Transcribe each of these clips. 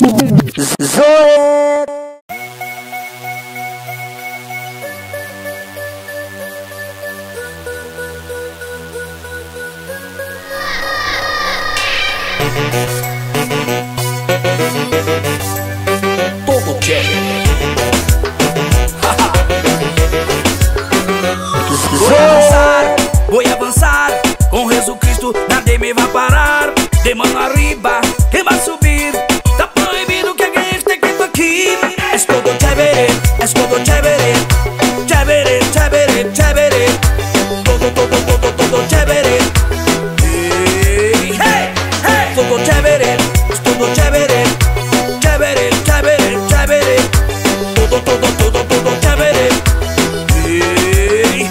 Zoe! Povo Jack Vou avançar, vou avançar. Com Jesus Cristo, nada me vai parar. Demando a es todo chévere Chévere, chévere, chévere Todo, todo, todo, todo chévere Hey, hey, Todo chévere, es todo chévere Chévere, chévere, chévere Todo, todo, todo, todo chévere hey.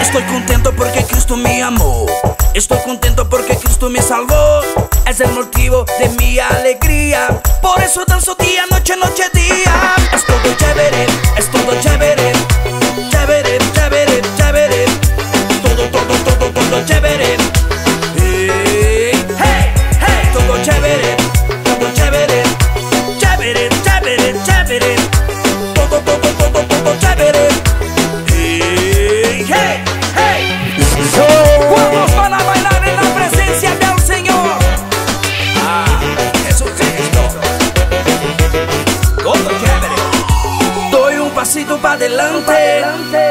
Estoy contento porque Cristo me amó. Estoy contento porque Cristo me salvó. Es el motivo de mi alegría. Por eso danzo día, noche, noche, día. Es todo chévere, Hey, hey, hey. Vamos para bailar en la presencia del Señor. Ah, Jesucristo. Todo chévere. Doy un pasito para adelante,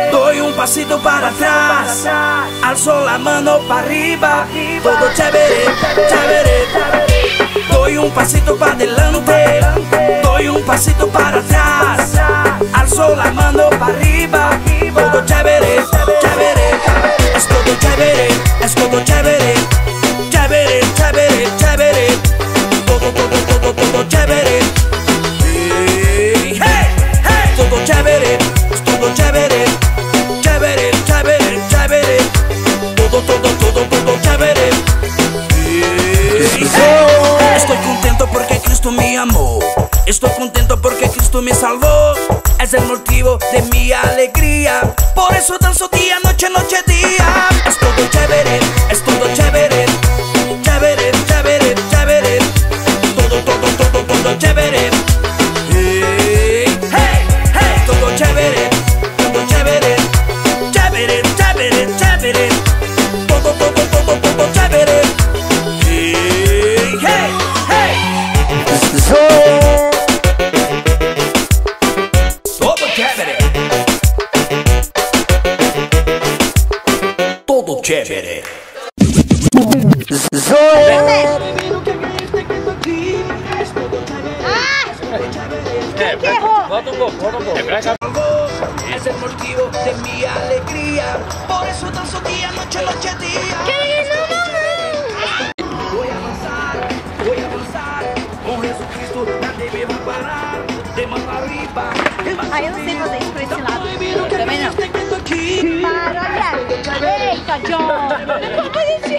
doy un pasito para atrás. Alzo la mano para arriba, todo chévere, chévere. Doy un pasito para adelante, doy un pasito para atrás. Alzo la mano para arriba, Cristo me. Estoy contento porque Cristo me salvó. Es el motivo de mi alegría. Por eso danzo día, noche, noche, día. Chévere. Zoe. que errou? Volta um pouco. Es el motivo de mi alegría. Por eso danzo día, noche, noche, día. Voy a avanzar, voy a avanzar. Com Jesucristo nadie me va a parar. De mano arriba. Ah, eu não sei fazer isso por esse lado. 叫，你快快去。